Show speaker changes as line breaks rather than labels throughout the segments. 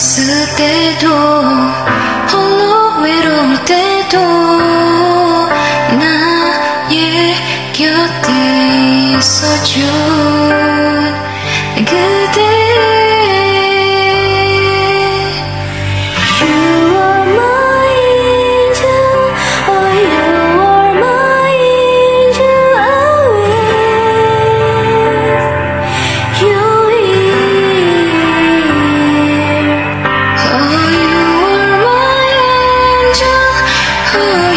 ですけどこの
色見てど Oh.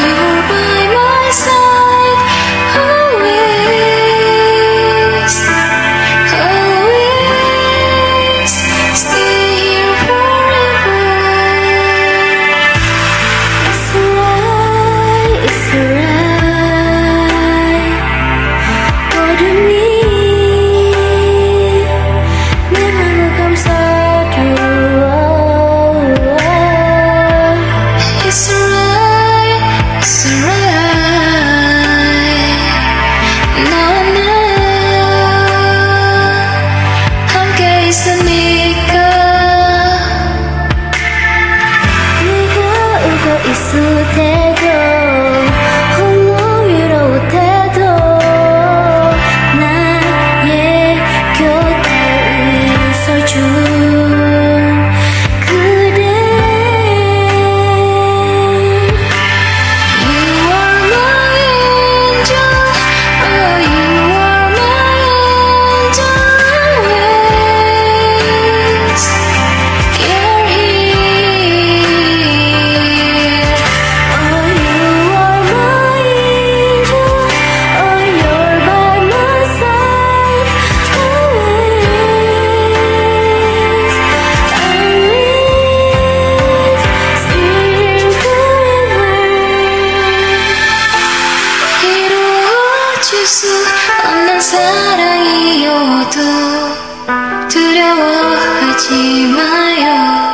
you
사랑이어도 두려워하지 마요.